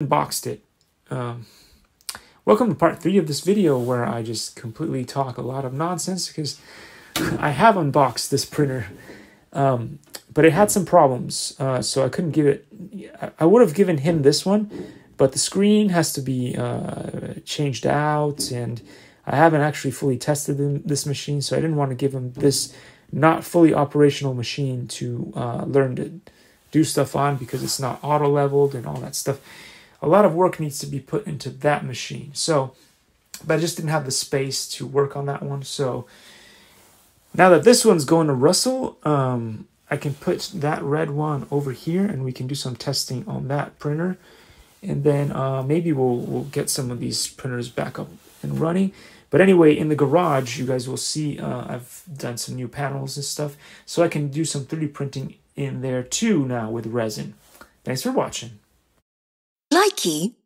unboxed it. Um, welcome to part three of this video where I just completely talk a lot of nonsense because I have unboxed this printer, um, but it had some problems, uh, so I couldn't give it. I would have given him this one, but the screen has to be uh, changed out, and I haven't actually fully tested this machine, so I didn't want to give him this not fully operational machine to uh, learn to do stuff on because it's not auto leveled and all that stuff a lot of work needs to be put into that machine. So, but I just didn't have the space to work on that one. So now that this one's going to Russell, um, I can put that red one over here and we can do some testing on that printer. And then uh, maybe we'll, we'll get some of these printers back up and running. But anyway, in the garage, you guys will see uh, I've done some new panels and stuff. So I can do some 3D printing in there too now with resin. Thanks for watching. Likey